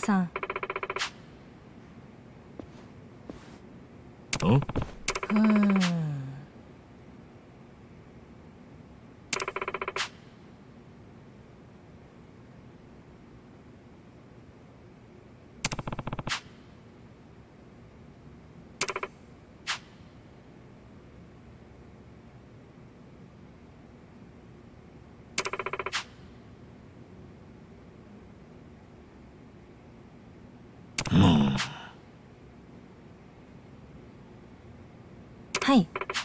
さん。は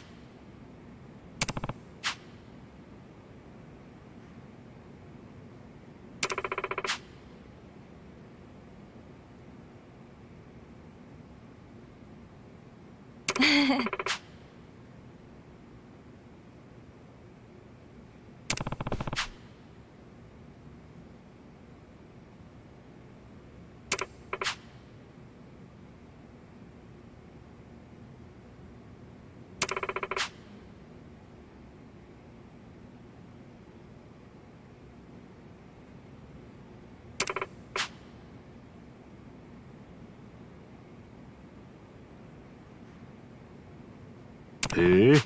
い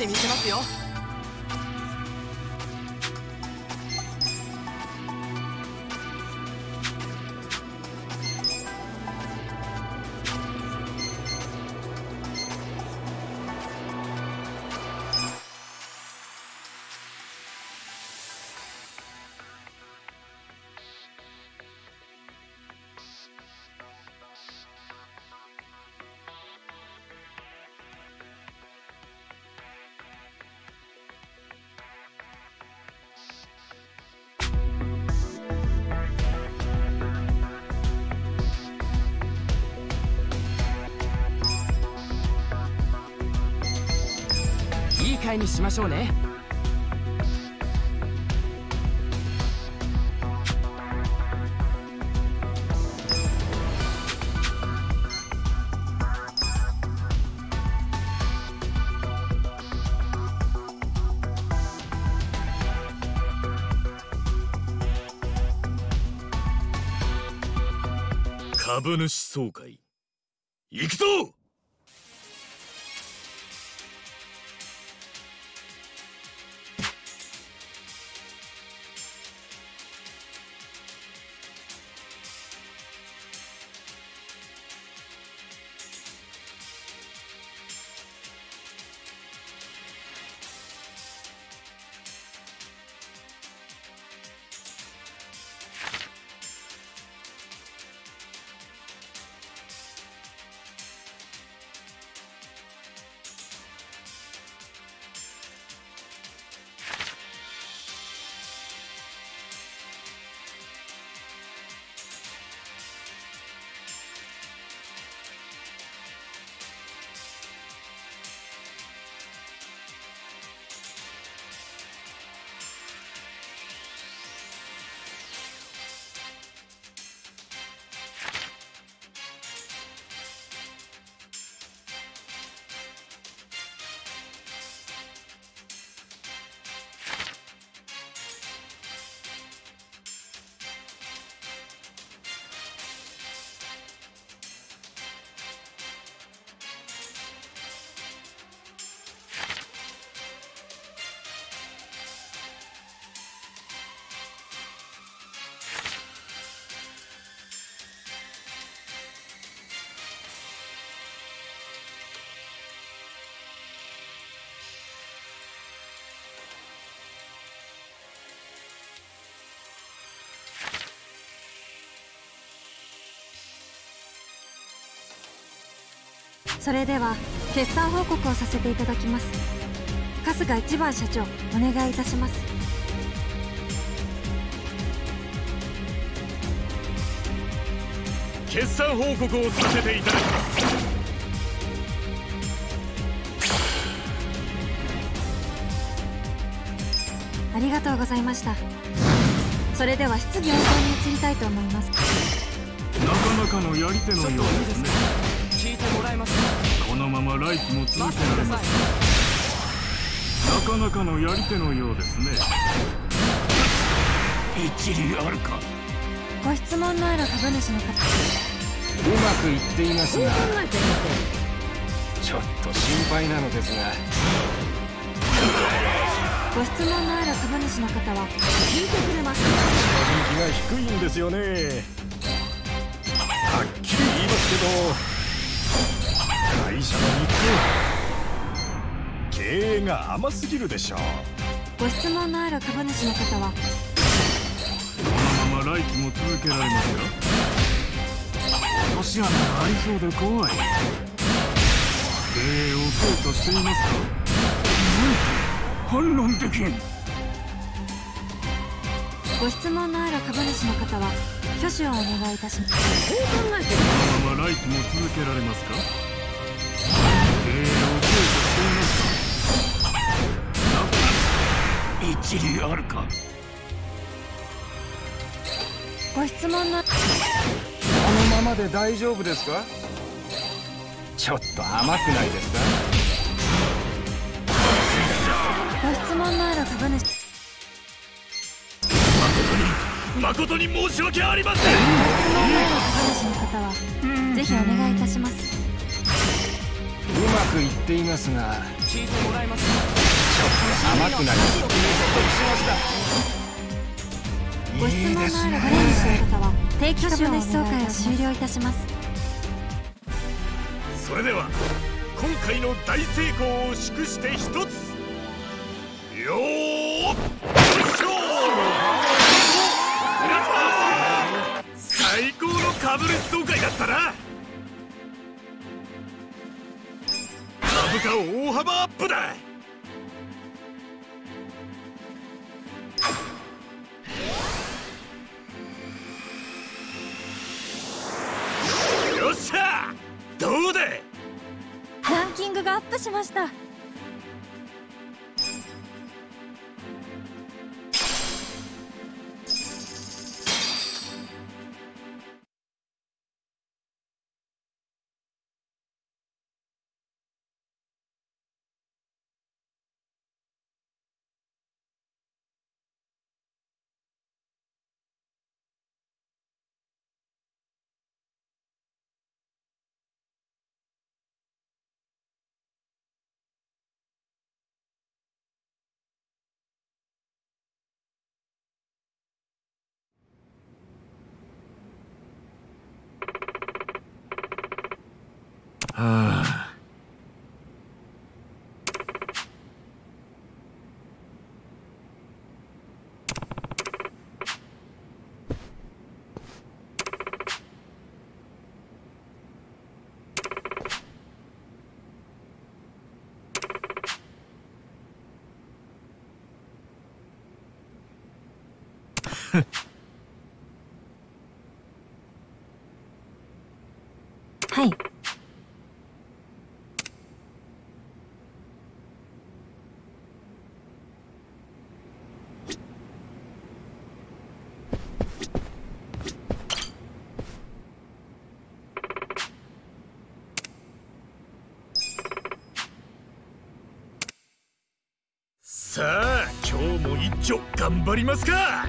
してみせますよ。にしましょうね。株主総会行くぞ!それでは決算報告をさせていただきます。春日一番社長お願いいたします。決算報告をさせていただきます。ありがとうございました。それでは質疑応答に移りたいと思います。なかなかのやり手のようですねてもらえます。このまま来期も続待けられます。いなかなかのやり手のようですね。一理あるか？ご質問のある株主の方。うまくいっていますがちょっと心配なのですが。ご質問のある株主の方は聞いてくれます。人気が低いんですよね。はっきり言いますけど会社の日程経営が甘すぎるでしょう。ご質問のある株主の方は？このまま来期も続けられますか落とし穴がありそうで怖い。経営を精査していますか？なんて反論できんご質問のある株主の方は挙手をお願いいたします。このまま来期も続けられますか？一理あるか？ご質問の。このままで大丈夫ですか？ちょっと甘くないですか？ご質問のある株主。誠に申し訳ありません。ご質問のある株主の方はぜひお願いいたします。うまくいっていますが聞いてもらえますちょっと甘くないですご質問のある株主の方は定期株主総会を終了いたします。それでは今回の大成功を祝して一つ。よーっしょ皆さん最高の株主総会だったな株価大幅アップだ。よっしゃ！どうだ？ランキングがアップしました。さあ今日も一丁頑張りますか。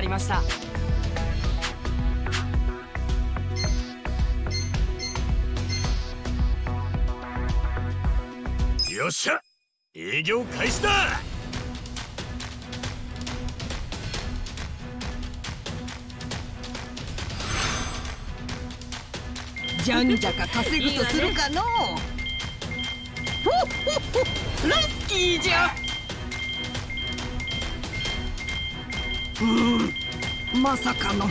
まりました。よっしゃ！営業開始だ！じゃんじゃか稼ぐとするかの？ラッキーじゃ！うんまさかの。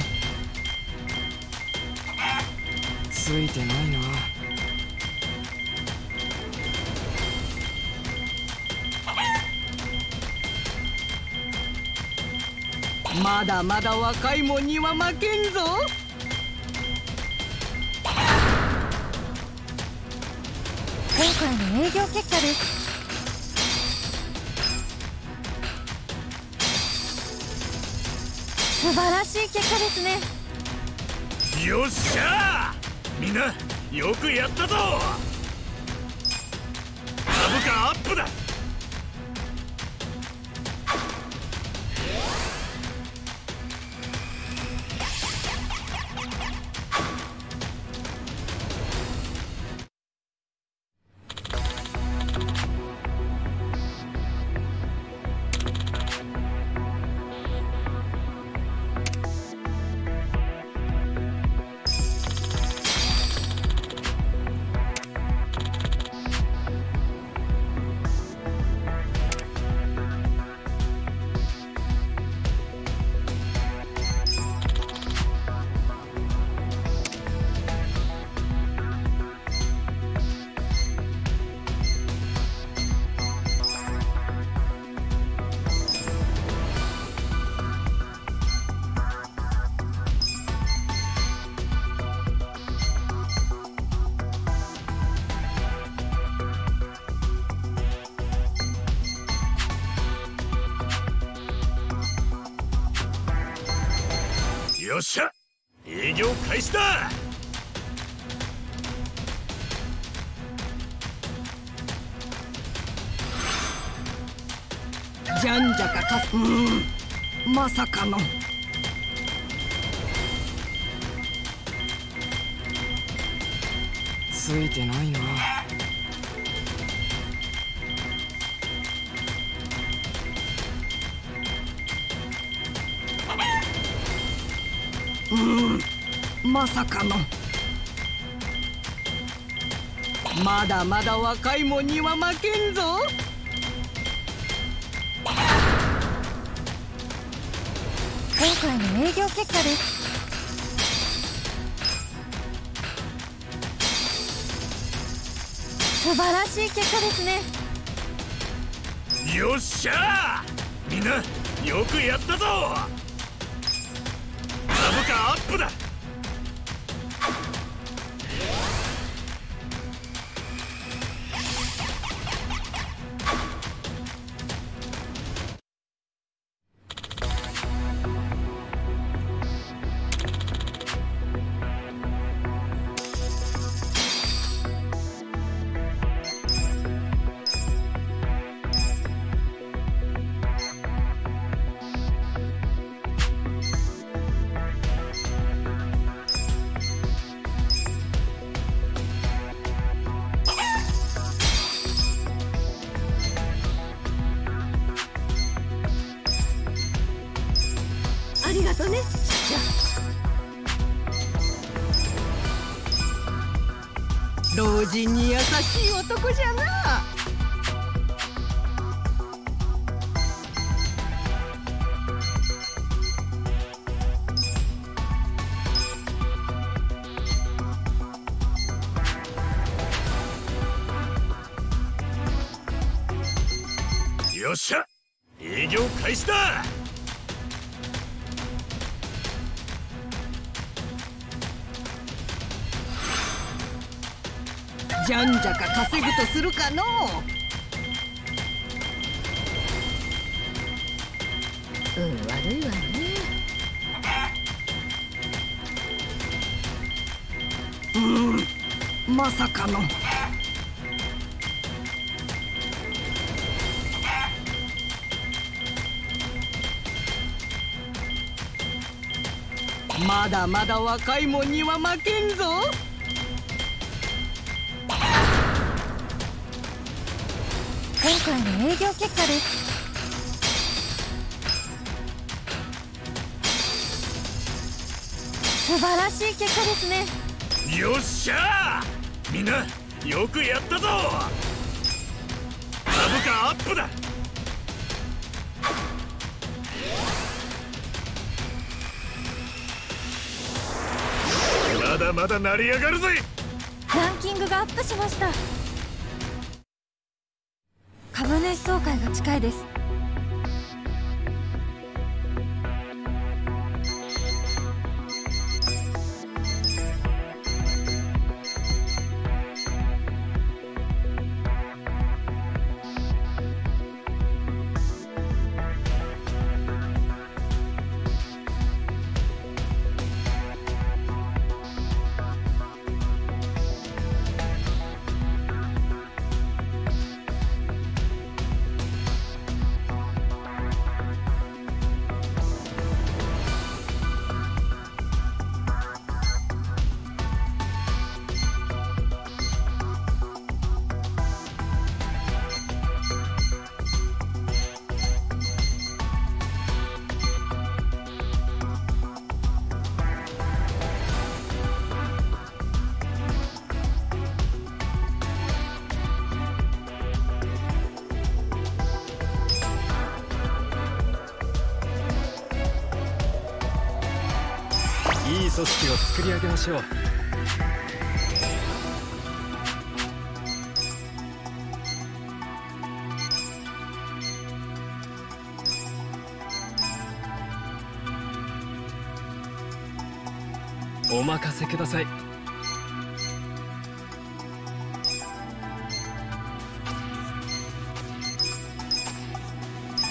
ついてないな。まだまだ若いもんには負けんぞ。今回の営業結果です。素晴らしい結果ですね。よっしゃみんなよくやったぞ。っしゃ。営業開始だ。じゃんじゃかかうん。まさかの。ついてないな。うんまさかの。まだまだ若いもんには負けんぞ。今回の営業結果です。素晴らしい結果ですね。よっしゃみんなよくやったぞするかの。運悪いわね。うんまさかの。まだまだ若いもんには負けんぞ。今回の営業結果です。素晴らしい結果ですね。よっしゃー！みんなよくやったぞ！株価アップだ！まだまだ成り上がるぜ！ランキングがアップしました総会が近いです。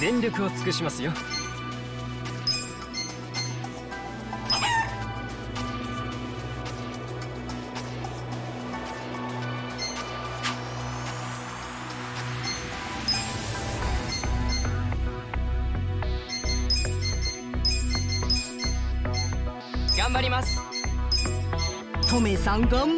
全力を尽くしますよ。頑張ります。トメさん頑張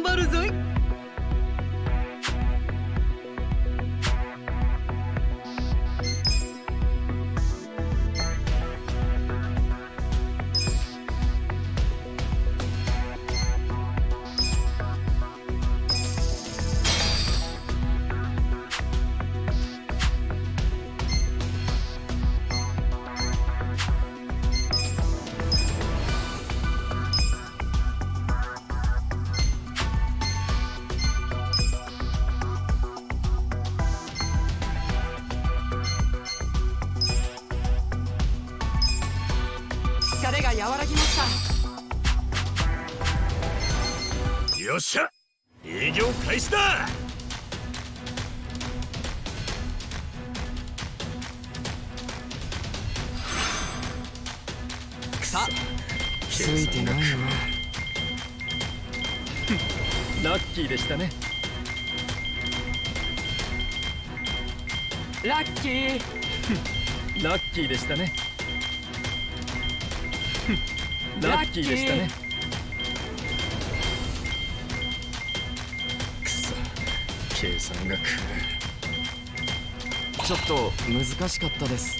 かったです。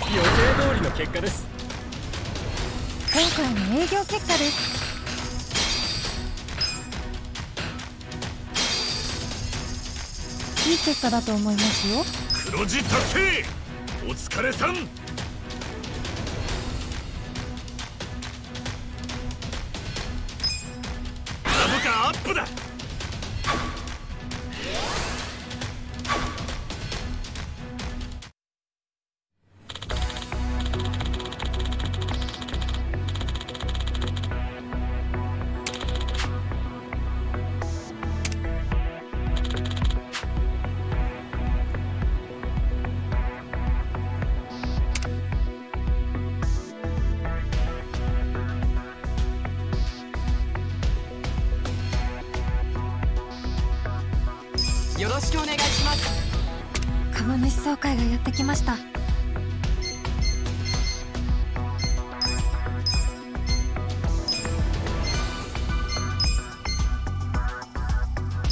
予定通りの結果です。今回の営業結果です。いい結果だと思いますよ。黒字達成。お疲れさんがやってきました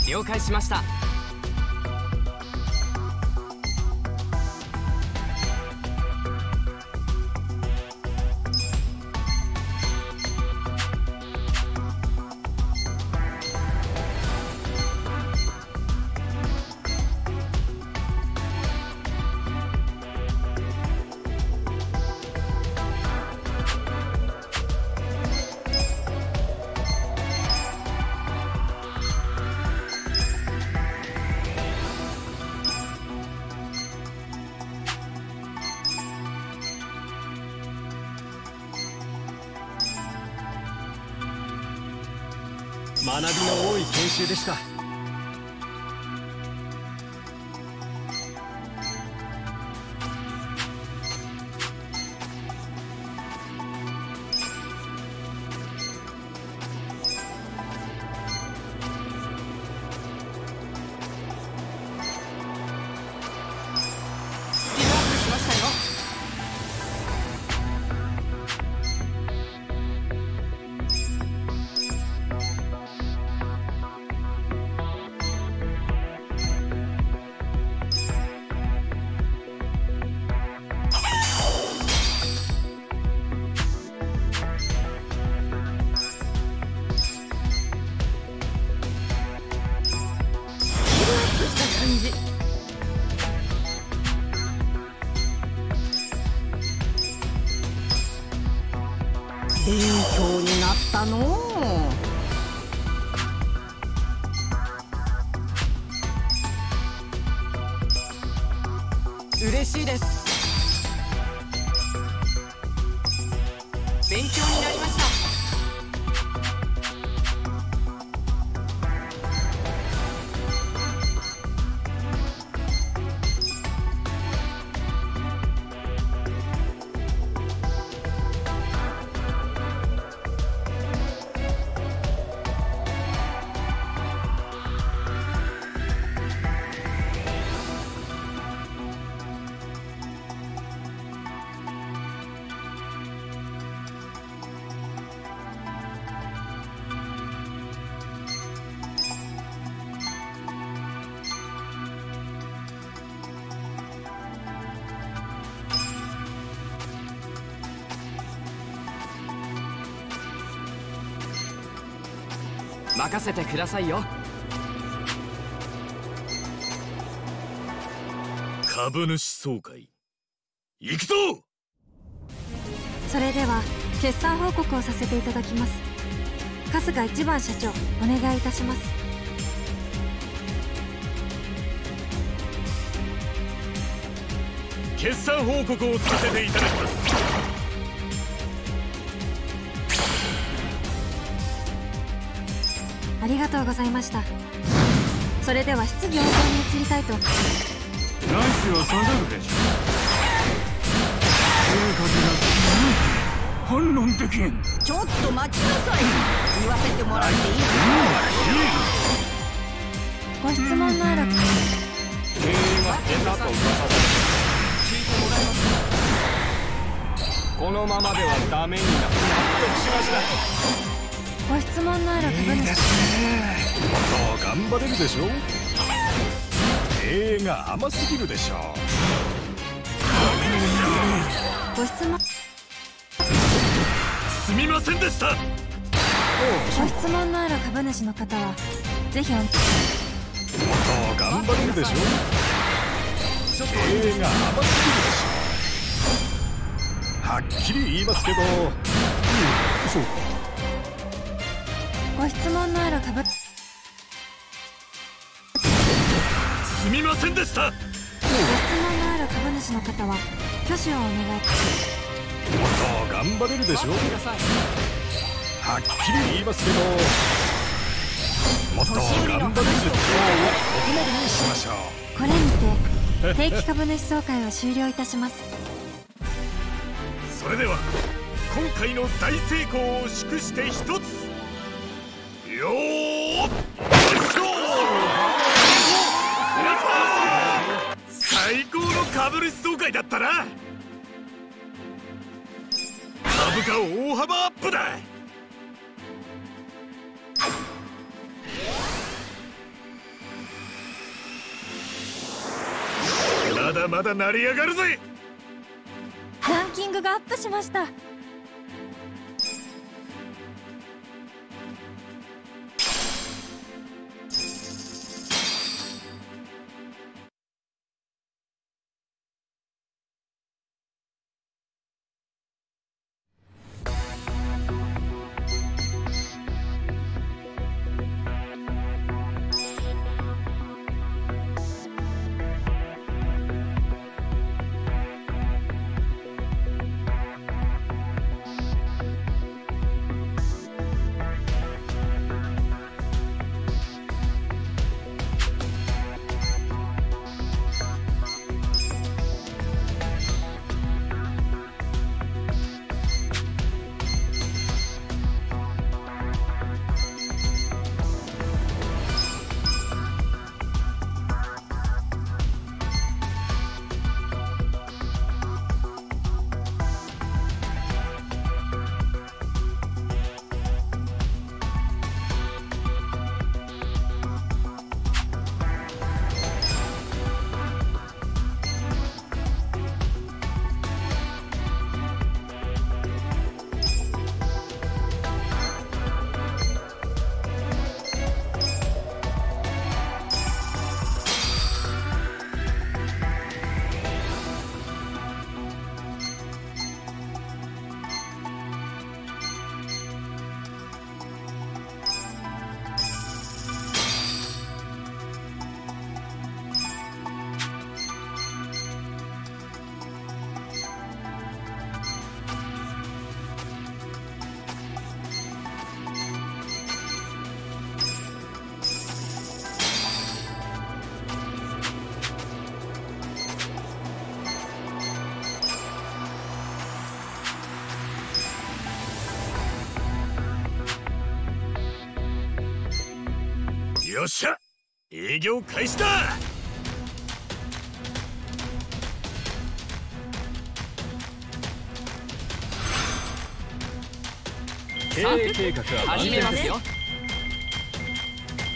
了解しました任せてくださいよ。株主総会。行くぞ！それでは決算報告をさせていただきます。春日一番社長お願いいたします。決算報告をさせていただきますありがとうございました。それでは質疑応答に移りたいと。ナイスは下がるでしょ正確な反論できんちょっと待ちなさい。言わせてもらっていいご質問のある経営が変だと噂だ聞いてもらいます。このままではダメになる納得しましたご質問のある株主もっと頑張れるでしょ？経営が甘すぎるでしょ？ご質問。すみませんでした。ご質問のある株主の方はぜひおもっと頑張れるでしょ？ちょっと経営が甘すぎるでしょ？はっきり言いますけど。うんそうかご質問のある株すみませんでした。ご質問のある株主の方は挙手をお願い。もっと頑張れるでしょ待ってくださいはっきり言いますけどもっと頑張れるでしょうをここまでにしましょう。これにて定期株主総会を終了いたします。それでは今回の大成功を祝して一つ最高の株主総会だったな。株価大幅アップだ。まだまだ成り上がるぜ。ランキングがアップしました。よっしゃ。営業開始だ。経営計画は始めますよ。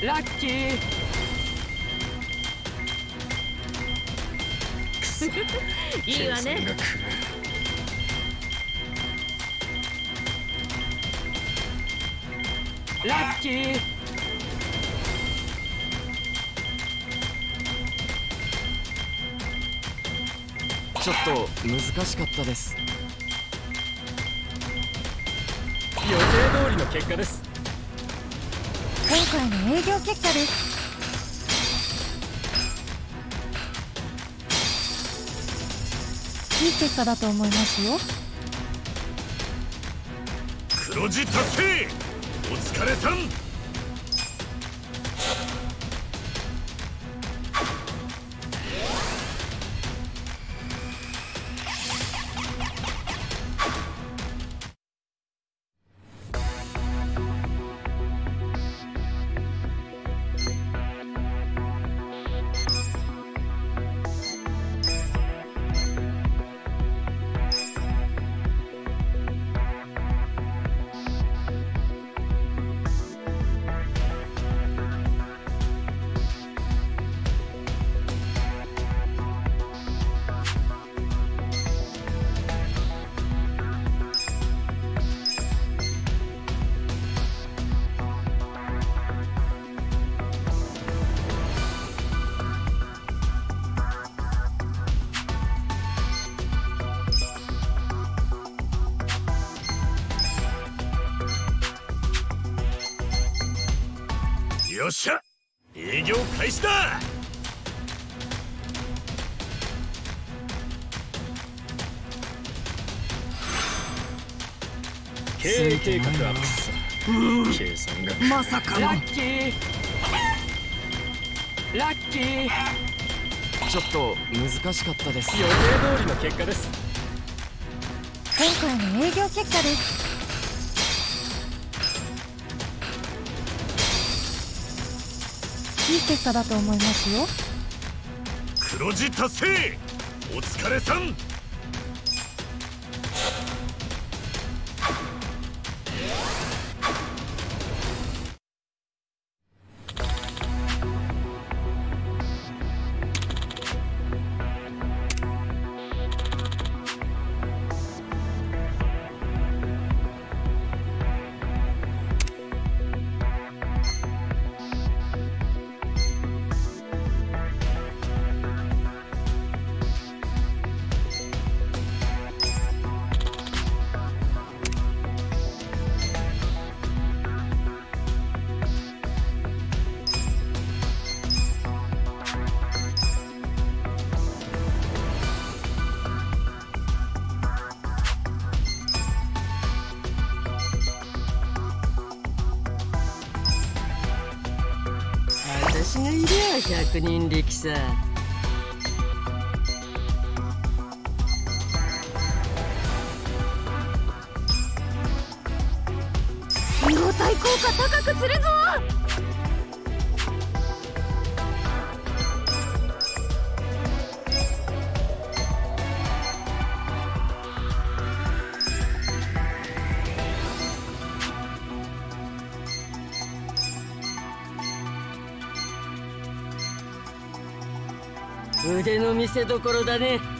ラッキー。いいわね。ラッキーちょっと難しかったです。予定通りの結果です。今回の営業結果です。いい結果だと思いますよ。黒字達成。お疲れさんしかったです。予定通りの結果です。今回の営業結果です。いい結果だと思いますよ。黒字達成。お疲れさん人せどころだね。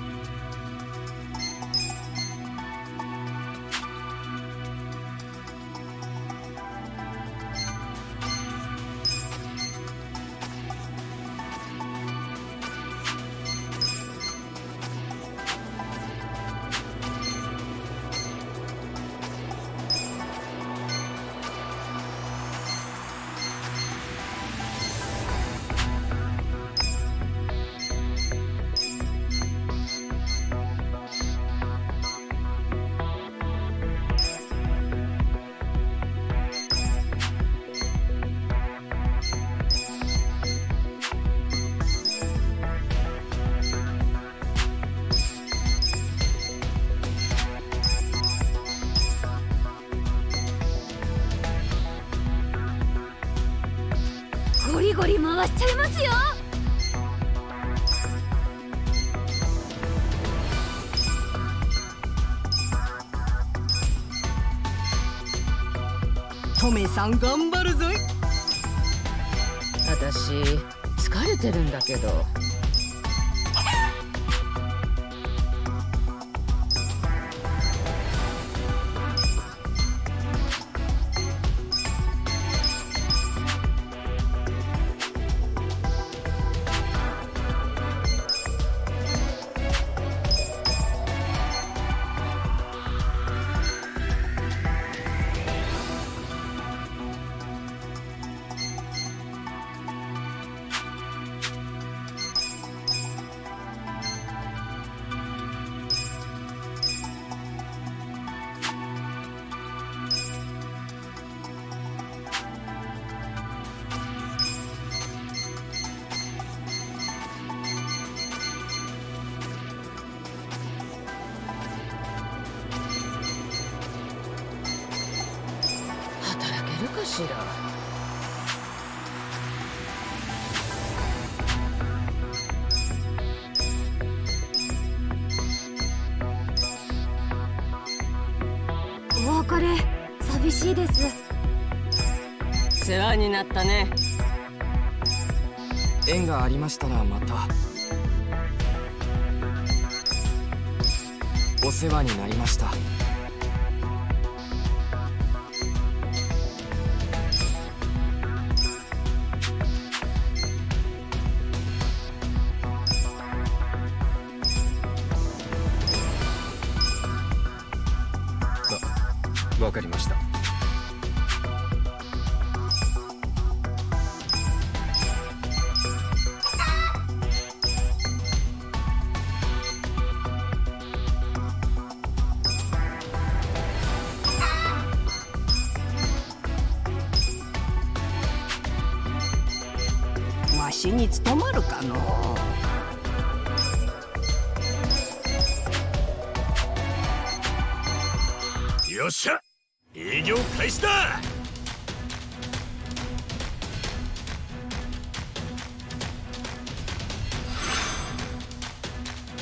ゴリ回しちゃいますよ。トメさん頑張るぞい私疲れてるんだけど。になりました。営業開始だ。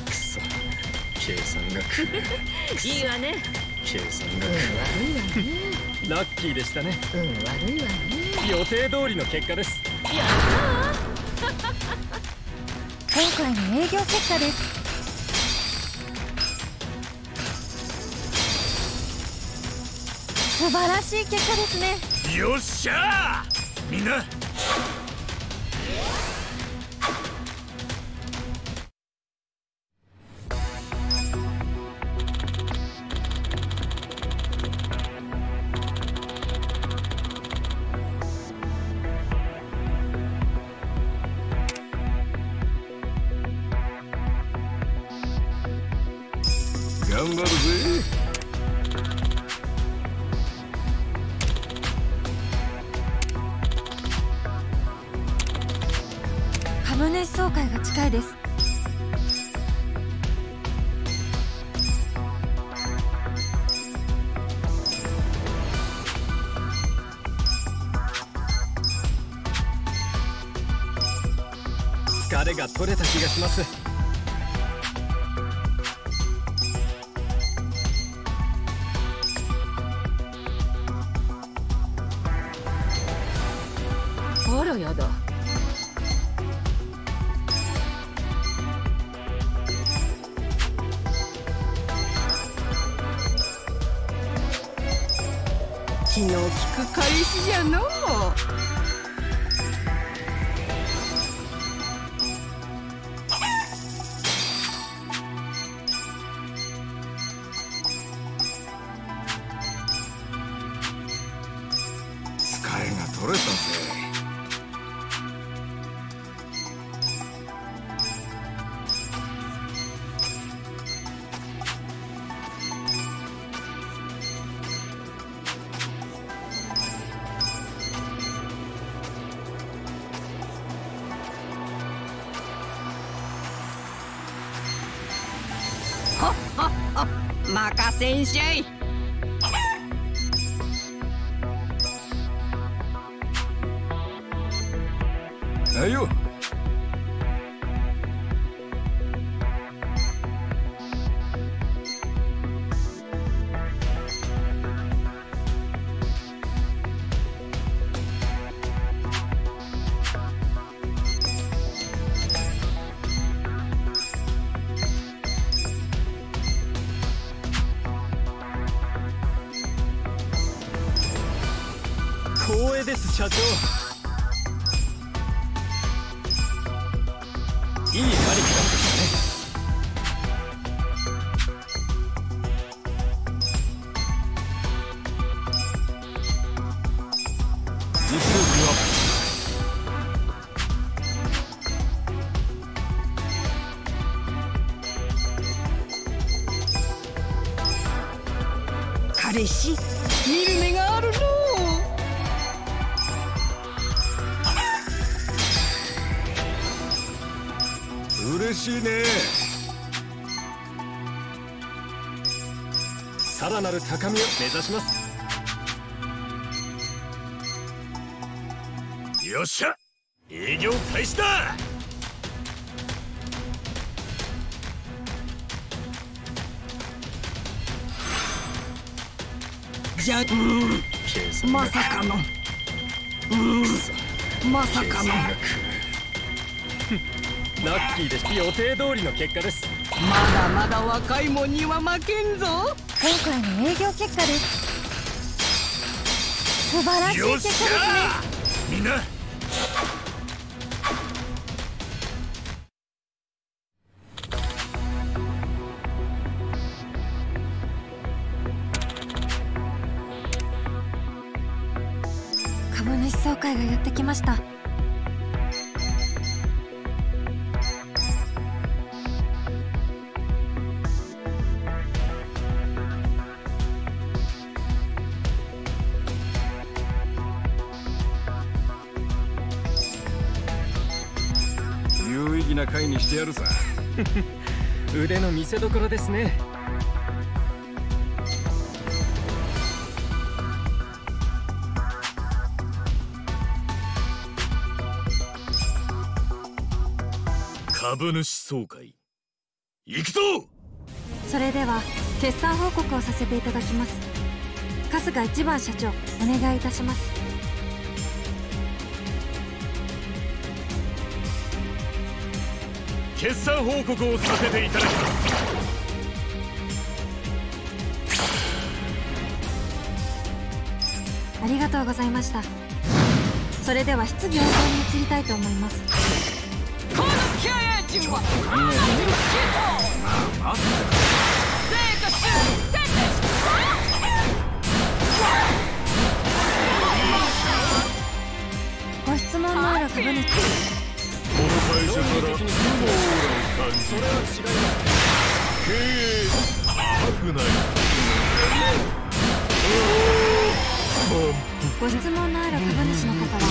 くそ。計算学いいわね計算学悪いわねラッキーでしたね。うん悪いわね。予定通りの結果です。今 回の営業結果です素晴らしい結果ですね。よっしゃみんな。取あい指します。よっしゃ！営業開始だ！じゃまさかのうんまさかの。ラッキーです。予定通りの結果です。まだまだ若いもんには負けんぞ今回の営業結果です。素晴らしい結果ですね。みんな株主総会。行くぞ！それでは決算報告をさせていただきます。春日一番社長お願いいたします。決算報告をさせていただきます。ありがとうございました。それでは質疑応答に移りたいと思いますキャヤ人はまあ生徒集テテご質問のある株主の会社から不毛な感じそれは。違います経営甘くないご質問のある株主の方は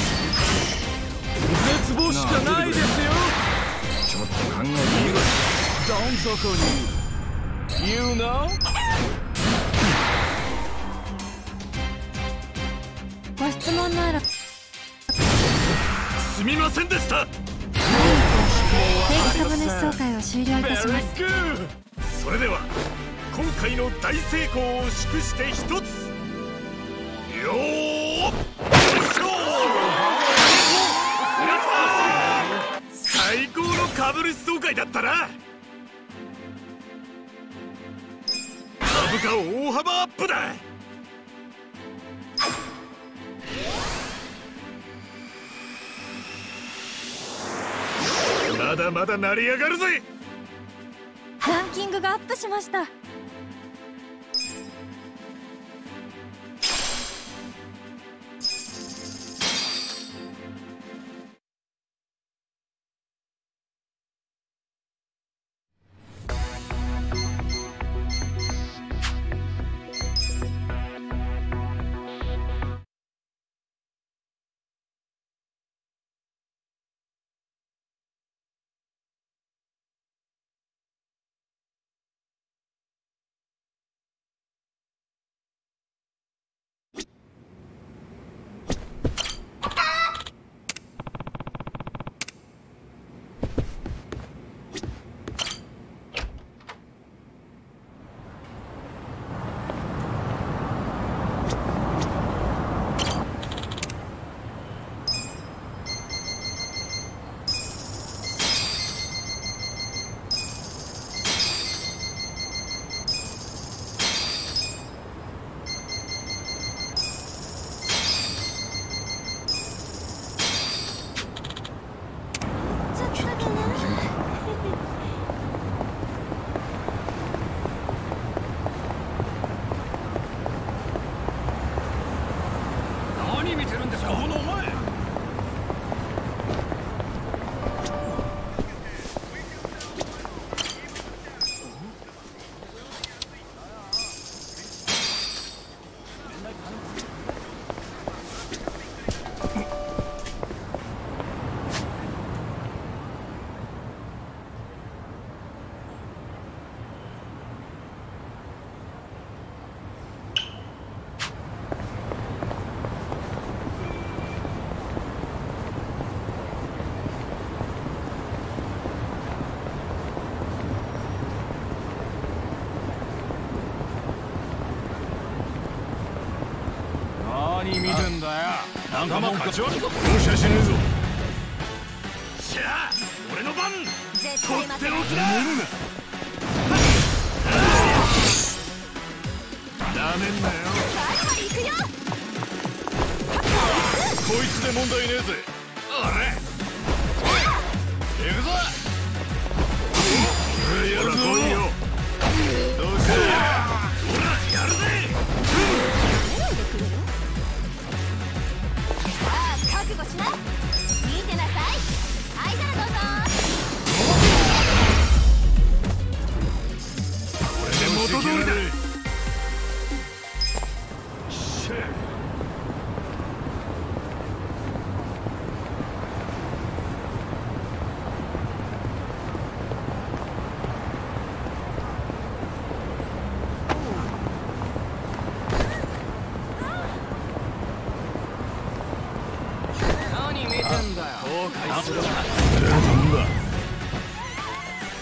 絶望しかないですよ。ちょっと考えてみろどん底に You know? ご質問のあるすみませんでした。定期株主総会を終了いた。しますそれでは今回の大成功を祝して一つよーの株主総会だったな。株価大幅アップだ。まだまだ成り上がるぜ。ランキングがアップしました。仲間勝ち割るぞ容赦しねえぞ。じゃあ俺の番。絶とっておきだ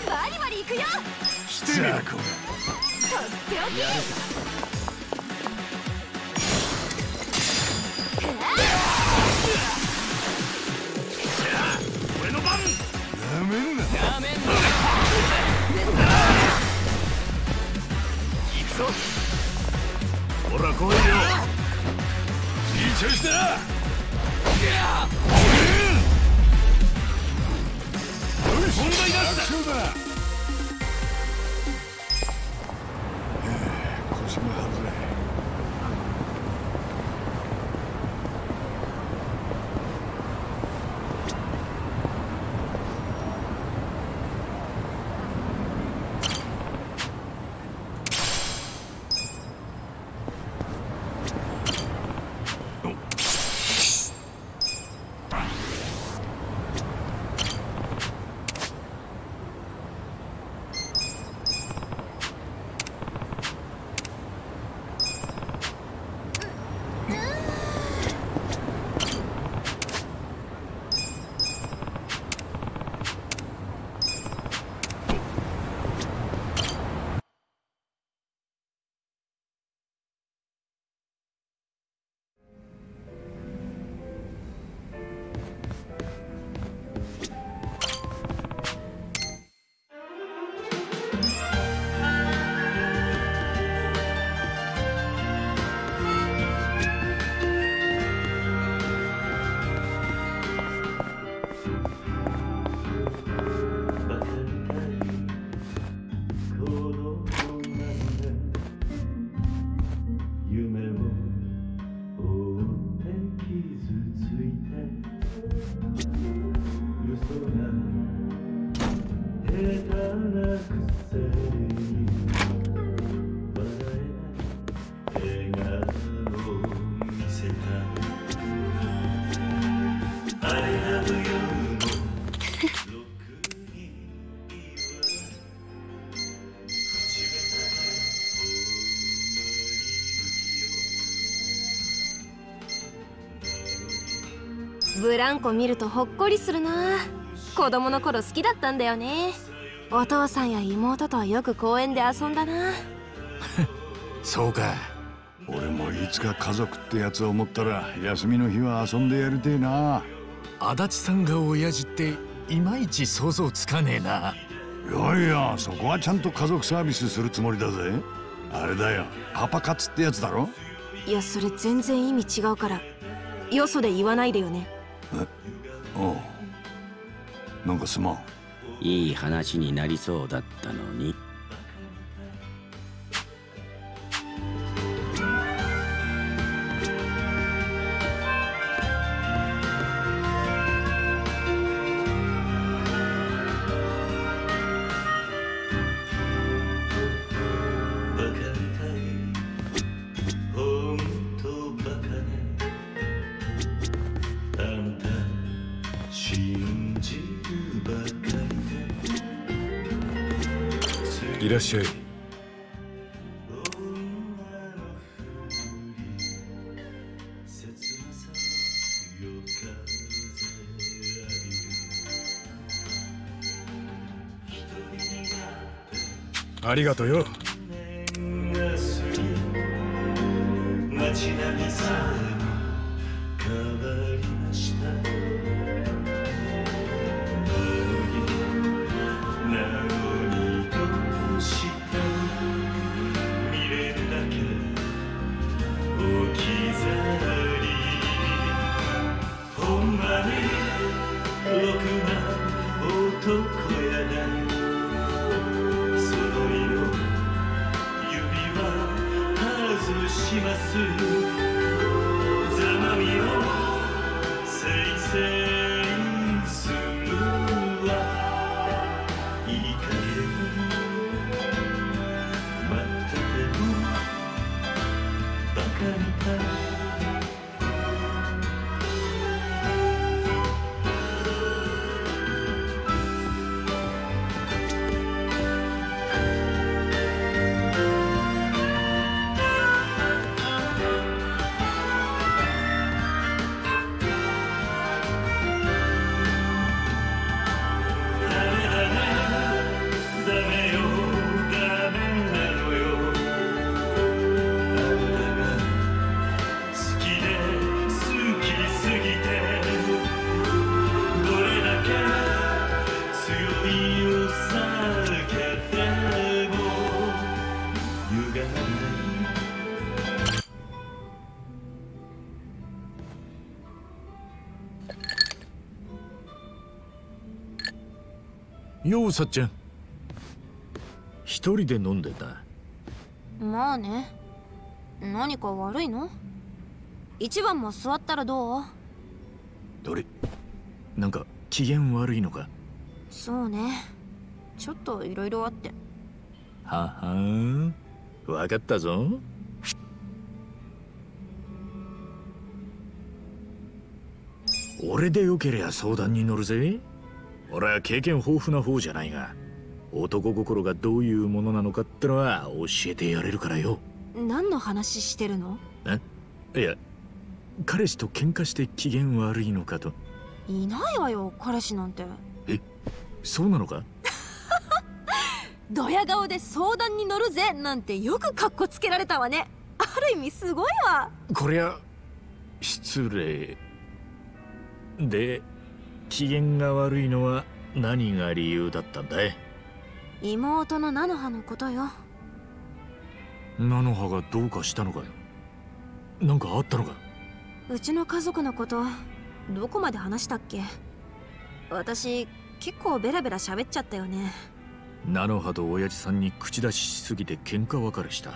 バリバリいくよ来てるとっておき俺の番なめんなやめんな行くぞ。ほら来いよ。問題なしだブランコ見るとほっこりするな。子供の頃好きだったんだよね。お父さんや妹とはよく公園で遊んだな。そうか。俺もいつか家族ってやつを持ったら休みの日は遊んでやりてえな。足立さんが親父っていまいち想像つかねえな。いやいやそこはちゃんと家族サービスするつもりだぜ。あれだよ。パパ活ってやつだろ？いやそれ全然意味違うから。よそで言わないでよねああなんかすまん。いい話になりそうだったのに。ありがとうよ。ようさっちゃん一人で飲んでた。まあね。何か悪いの？一番も座ったらどう？どれ？なんか機嫌悪いのか？そうね。ちょっといろいろあって。ははんわかったぞ。俺でよけりゃ相談に乗るぜ俺は経験豊富な方じゃないが男心がどういうものなのかってのは教えてやれるからよ。何の話してるの？いや彼氏と喧嘩して機嫌悪いのかと。いないわよ彼氏なんて。そうなのか？ドヤ顔で相談に乗るぜなんてよくカッコつけられたわね。ある意味すごいわ。こりゃ失礼。で機嫌が悪いのは何が理由だったんだい？妹の菜の葉のことよ。菜の葉がどうかしたのかよ？なんかあったのか？うちの家族のことどこまで話したっけ？私結構ベラベラ喋っちゃったよね。菜の葉と親父さんに口出ししすぎて喧嘩別れした。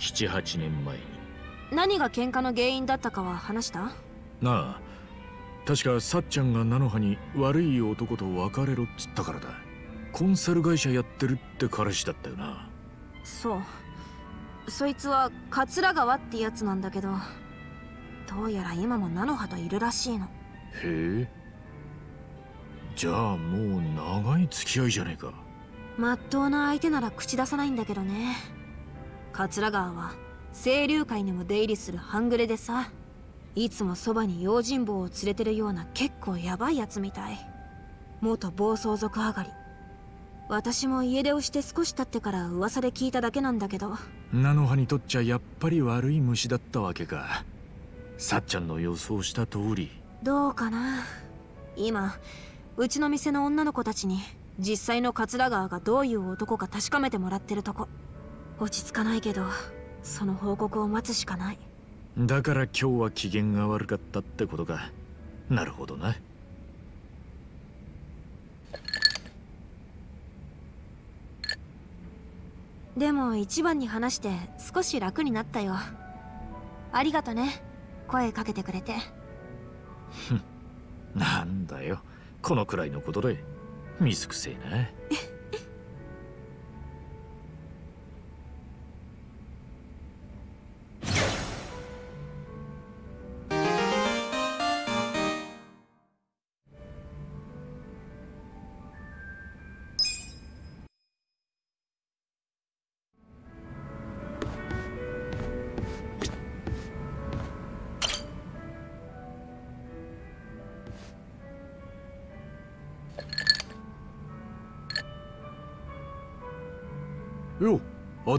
78年前に。何が喧嘩の原因だったかは話した？なあ確かさっちゃんが菜の葉に悪い男と別れろっつったからだ。コンサル会社やってるって彼氏だったよな。そう。そいつは桂川ってやつなんだけどどうやら今も菜の葉といるらしいの。へえ。じゃあもう長い付き合いじゃねえか。まっとうな相手なら口出さないんだけどね。桂川は清流会にも出入りする半グレでさいつもそばに用心棒を連れてるような結構ヤバいやつみたい。元暴走族上がり。私も家出をして少し経ってから噂で聞いただけなんだけど。菜の葉にとっちゃやっぱり悪い虫だったわけか。さっちゃんの予想した通り。どうかな。今うちの店の女の子たちに実際の桂川がどういう男か確かめてもらってるとこ。落ち着かないけどその報告を待つしかないだから今日は機嫌が悪かったってことか。なるほどな。でも一番に話して少し楽になったよ。ありがとね。声かけてくれて。なんだよ。このくらいのことで。水くせえな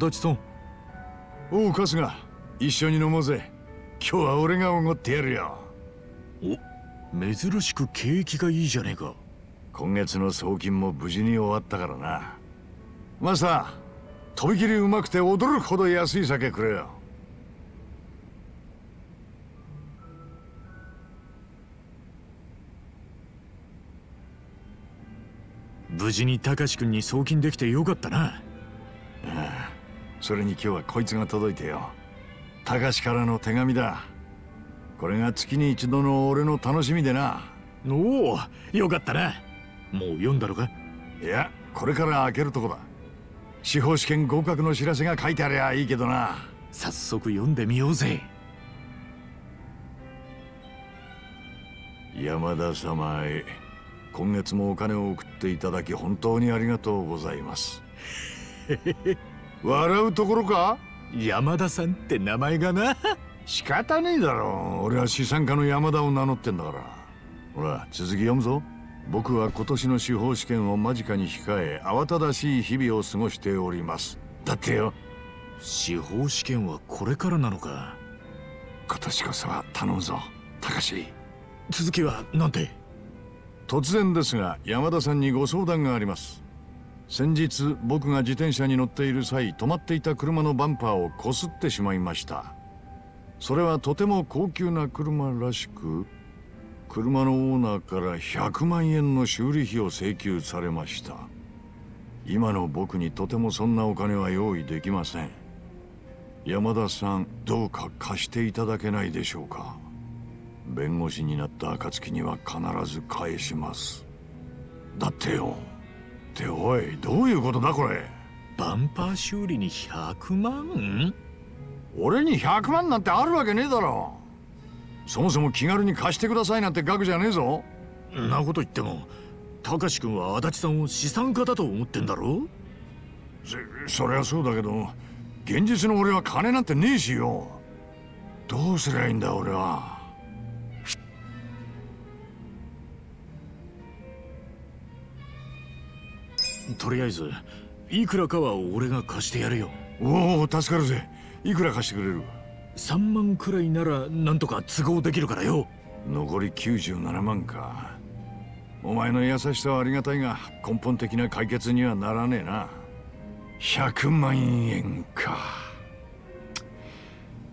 足立さんおう春日。一緒に飲もうぜ。今日は俺がおごってやるよ。お珍しく景気がいいじゃねえか。今月の送金も無事に終わったからな。マスターとびきりうまくて驚くほど安い酒くれよ。無事に高志くんに送金できてよかったなそれに今日はこいつが届いてよ。高志からの手紙だ。これが月に一度の俺の楽しみでな。おおよかったな。もう読んだのか？いやこれから開けるとこだ。司法試験合格の知らせが書いてありゃいいけどな。早速読んでみようぜ。山田様へ今月もお金を送っていただき本当にありがとうございます 笑うところか？山田さんって名前がな。仕方ねえだろ。う俺は資産家の山田を名乗ってんだから。ほら続き読むぞ。僕は今年の司法試験を間近に控え慌ただしい日々を過ごしております。だってよ。司法試験はこれからなのか。今年こそは頼むぞ。高志。続きはなんて？突然ですが山田さんにご相談があります先日僕が自転車に乗っている際止まっていた車のバンパーをこすってしまいました。それはとても高級な車らしく車のオーナーから100万円の修理費を請求されました。今の僕にとてもそんなお金は用意できません。山田さんどうか貸していただけないでしょうか。弁護士になった暁には必ず返します。だってよ。っておいどういうことだこれ？バンパー修理に100万？俺に100万なんてあるわけねえだろ。そもそも気軽に貸してくださいなんて額じゃねえぞ。んなこと言っても高志くんは足立さんを資産家だと思ってんだろ？そそりゃそうだけど現実の俺は金なんてねえしよ。どうすりゃいいんだ俺はとりあえずいくらかは俺が貸してやるよ。おお助かるぜ。いくら貸してくれる？3万くらいならなんとか都合できるからよ。残り97万か。お前の優しさはありがたいが根本的な解決にはならねえな。100万円か。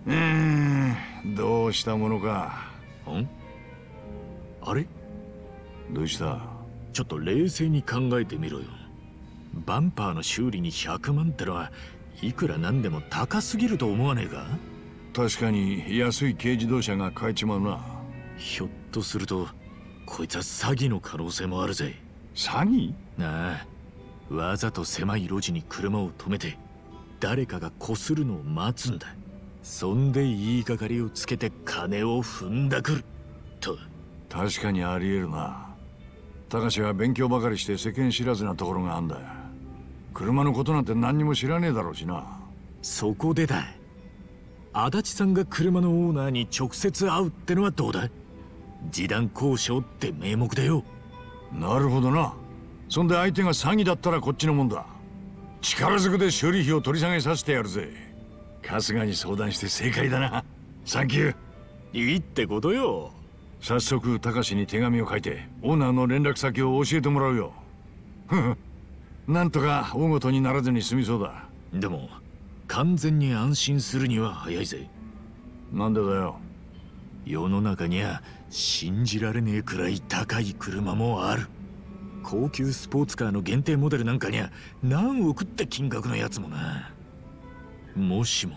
うーんどうしたものか。ん？あれ？どうした？ちょっと冷静に考えてみろよバンパーの修理に100万ってのはいくらなんでも高すぎると思わねえか？確かに安い軽自動車が買えちまうな。ひょっとするとこいつは詐欺の可能性もあるぜ。詐欺？なあわざと狭い路地に車を止めて誰かがこするのを待つんだ。そんで言いがかりをつけて金を踏んだくる。と。確かにありえるな。高志は勉強ばかりして世間知らずなところがあんだ車のことなんて何にも知らねえだろうしな。そこでだ足立さんが車のオーナーに直接会うってのはどうだ示談交渉って名目だよ。なるほどな。そんで相手が詐欺だったらこっちのもんだ。力ずくで修理費を取り下げさせてやるぜ。春日に相談して正解だな。サンキュー。いいってことよ。早速高志に手紙を書いてオーナーの連絡先を教えてもらうよ。ふふなんとか大ごとにならずに済みそうだ。でも完全に安心するには早いぜ。なんでだよ。世の中には信じられねえくらい高い車もある。高級スポーツカーの限定モデルなんかには何億って金額のやつもな。もしも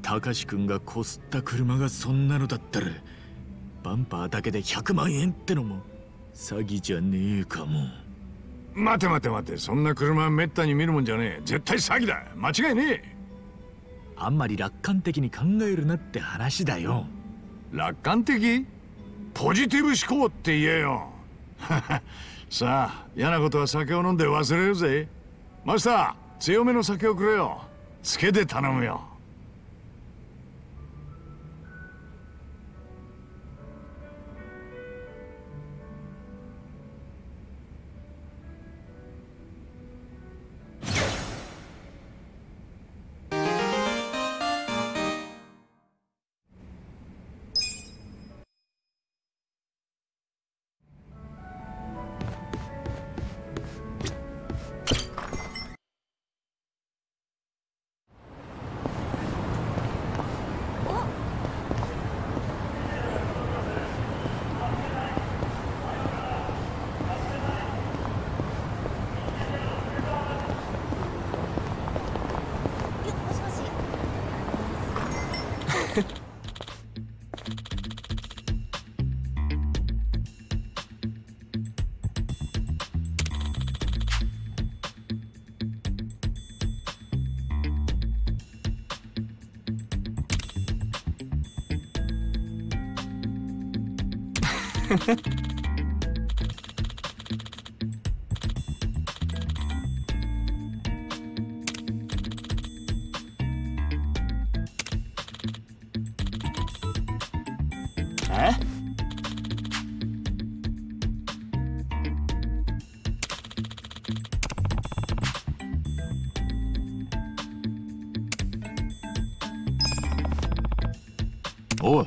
高志くんがこすった車がそんなのだったらバンパーだけで100万円ってのも詐欺じゃねえかも待て待て待てそんな車めったに見るもんじゃねえ。絶対詐欺だ。間違いねえ。あんまり楽観的に考えるなって話だよ。楽観的？ポジティブ思考って言えよ。さあ嫌なことは酒を飲んで忘れるぜ。マスター強めの酒をくれよ。つけて頼むよお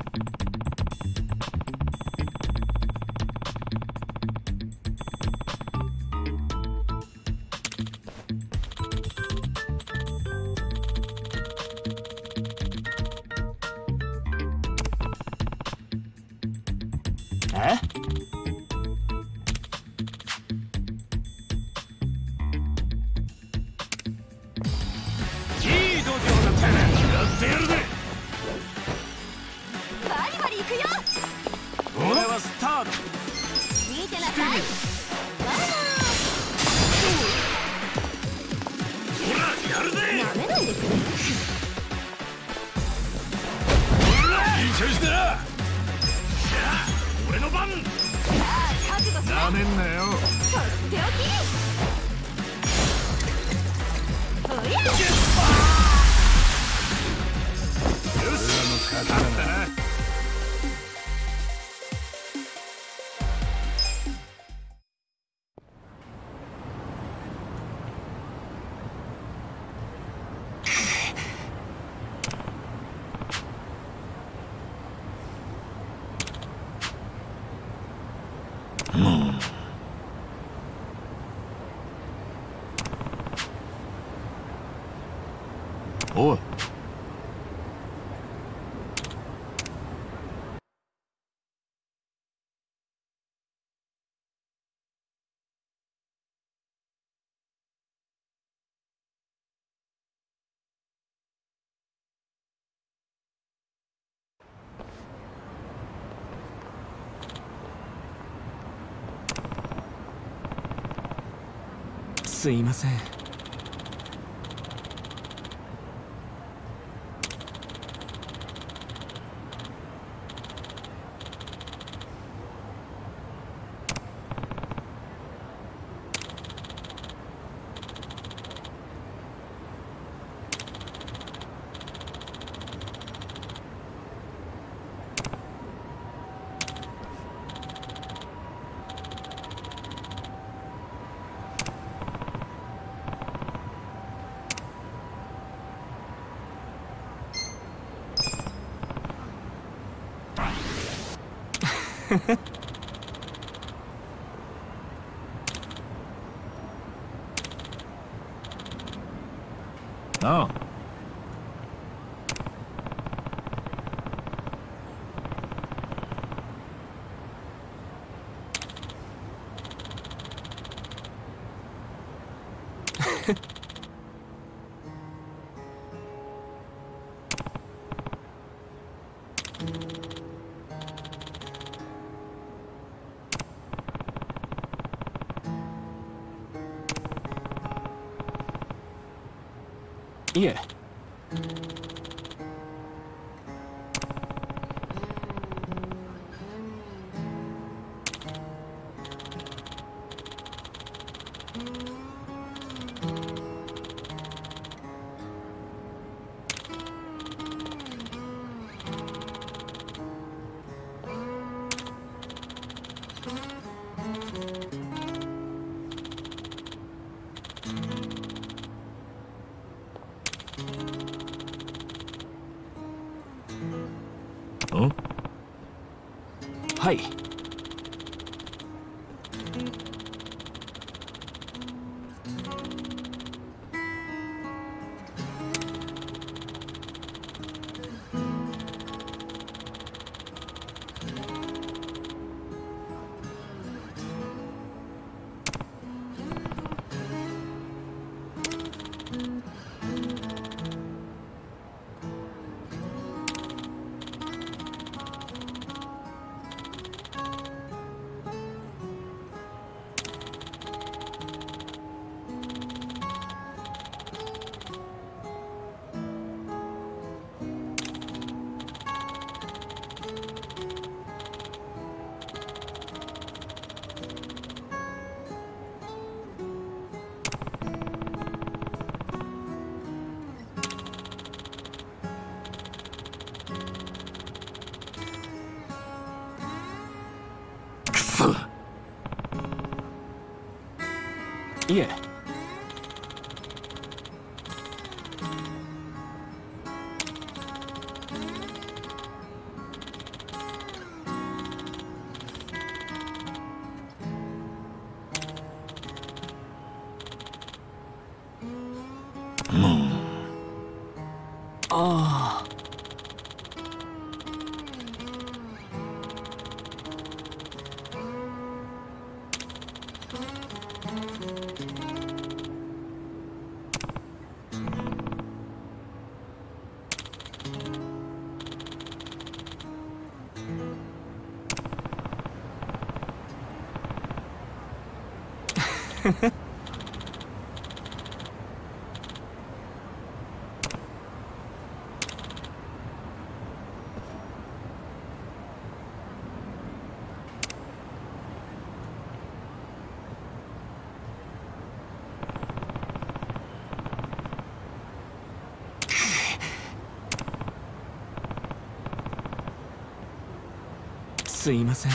すいません。ああああ すいません。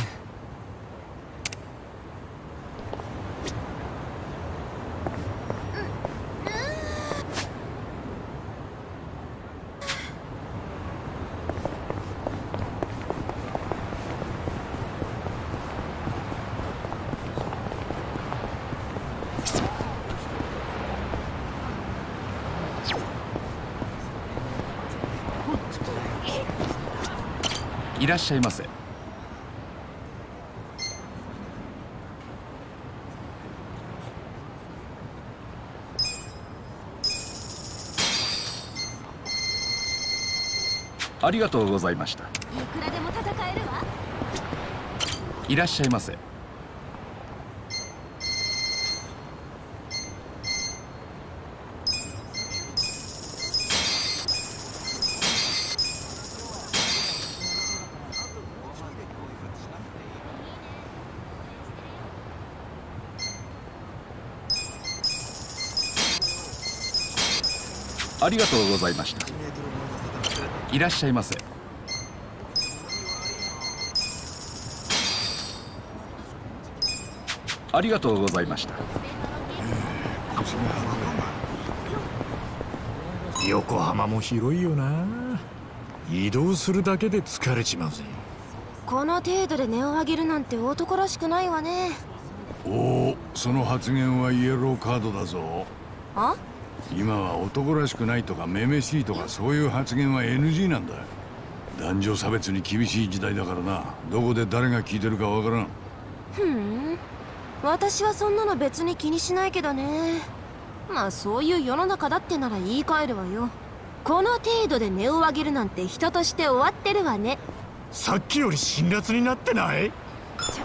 いらっしゃいませ。ありがとうございました。いくらでも戦えるわ。いらっしゃいませ。ありがとうございましたいらっしゃいませ。ありがとうございました。横浜も広いよな。移動するだけで疲れちまうぜ。この程度で値を上げるなんて男らしくないわね。おおその発言はイエローカードだぞ。あ？今は男らしくないとかめめしいとかそういう発言は NG なんだ。男女差別に厳しい時代だからな。どこで誰が聞いてるかわからん。ふん。私はそんなの別に気にしないけどね。まあそういう世の中だってなら言い換えるわよ。この程度で値を上げるなんて人として終わってるわね。さっきより辛辣になってない？調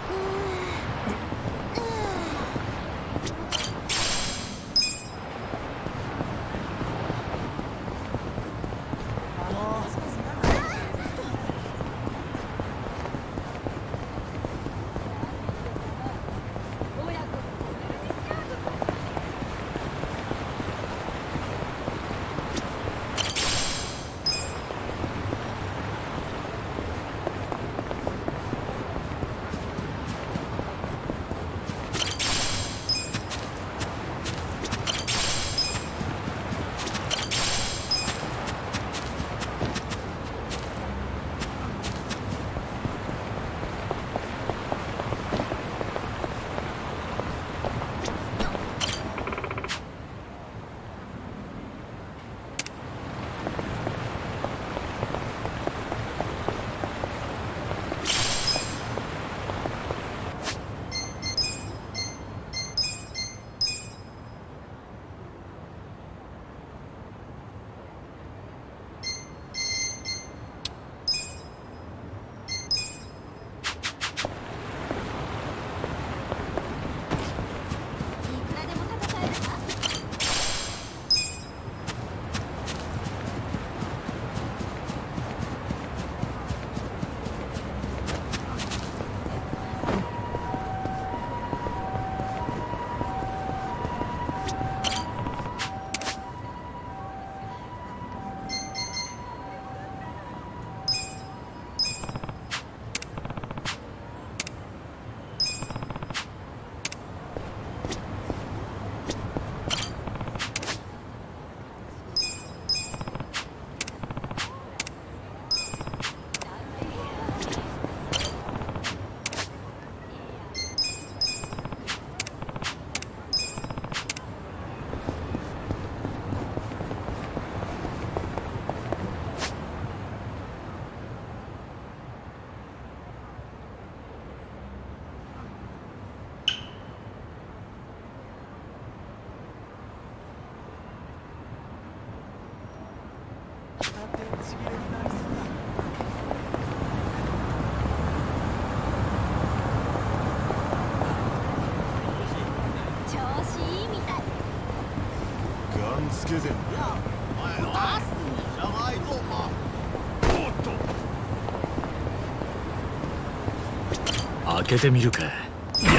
開けてみるか。や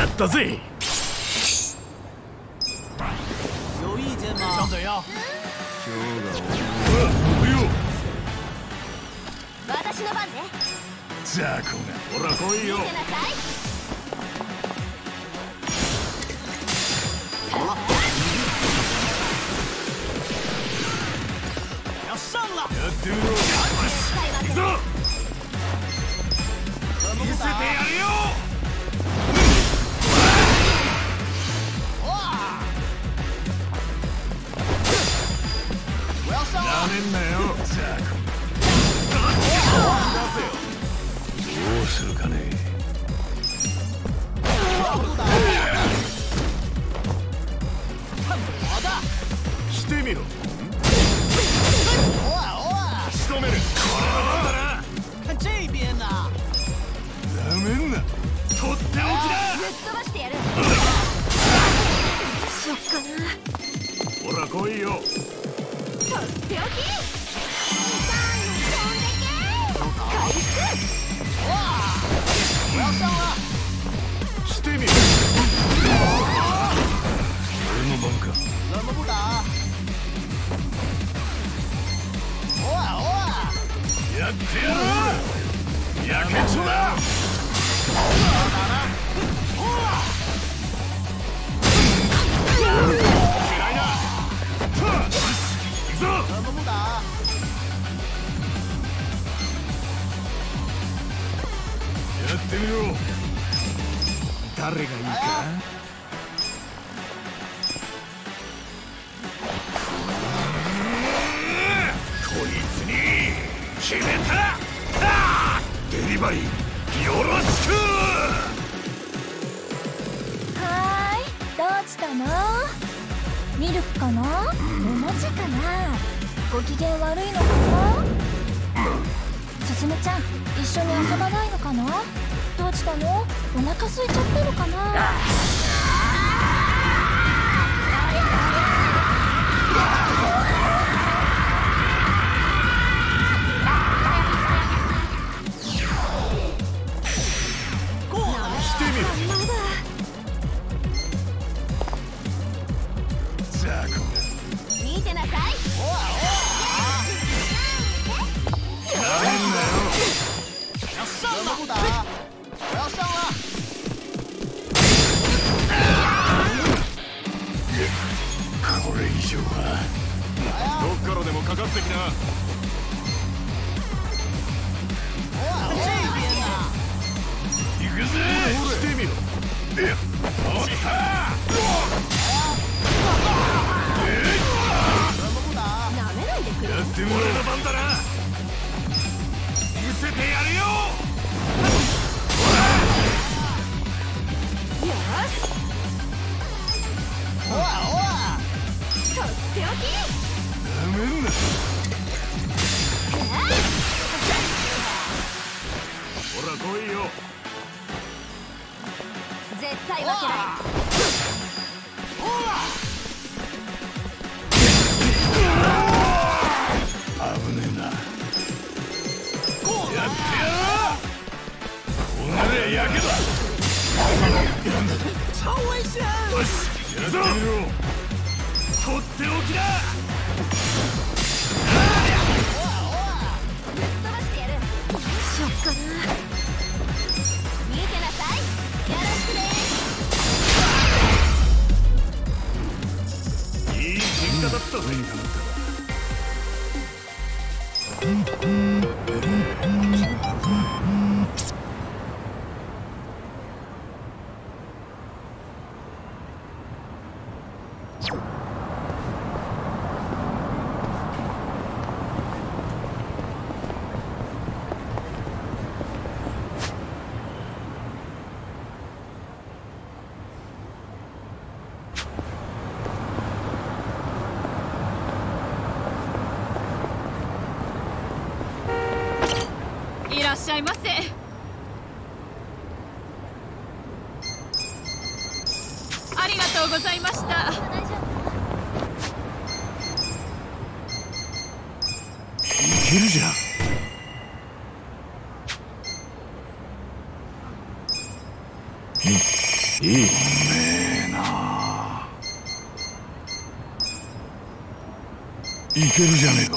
ったぜ。いいかこいつに決めたデリバリーよろしく。はーいどうしたの？ミルクかな？お餅かな？ご機嫌悪いのかな？すずめちゃん一緒に遊ばないのかな？落ちたの？お腹空いちゃってるかな？しゃいませ。ありがとうございました。いけるじゃん。いいねえな。いけるじゃねえか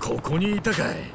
ここにいたかい。